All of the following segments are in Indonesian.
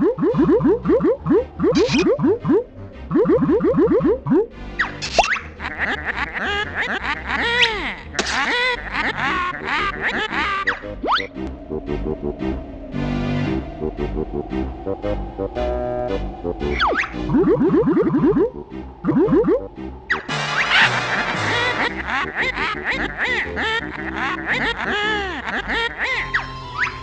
Goo goo goo goo goo goo goo goo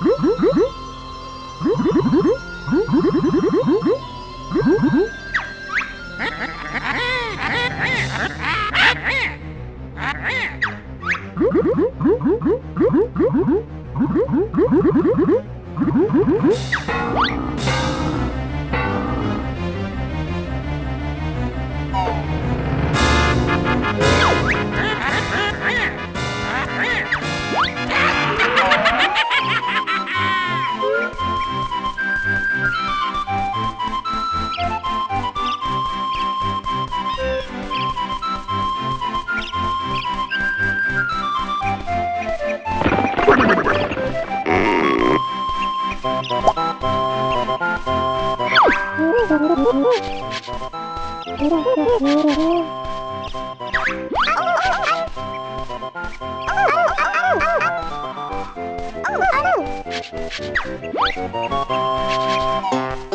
Goo goo goo! Oh, oh, oh.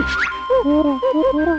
Oh,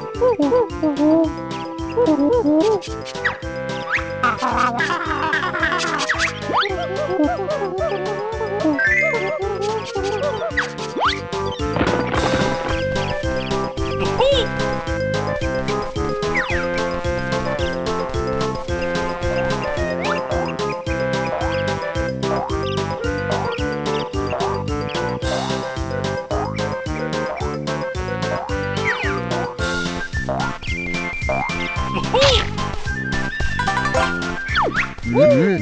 Woo, woo, woo, Whee!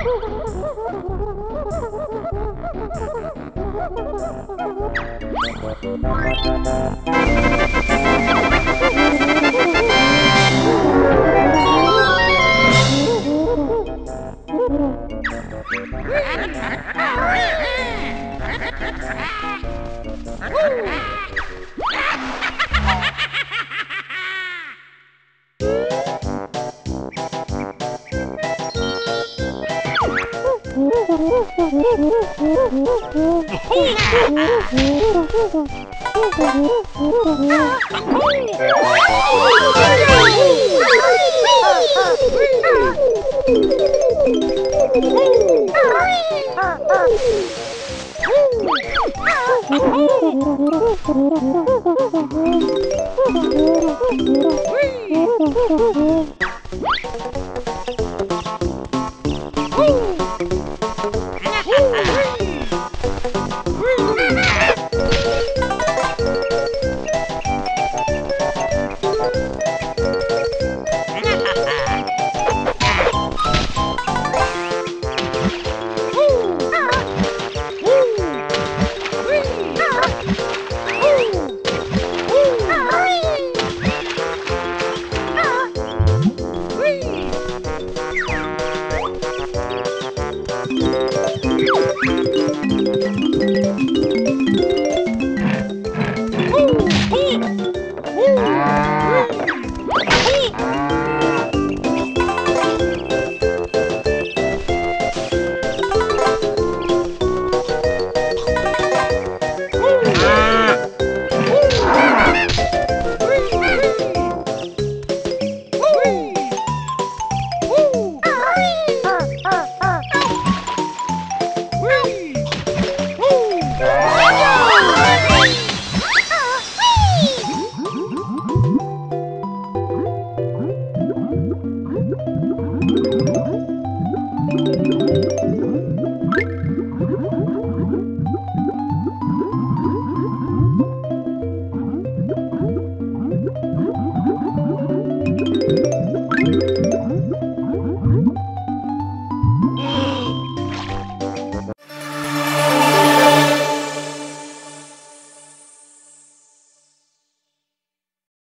Thank you. Oh,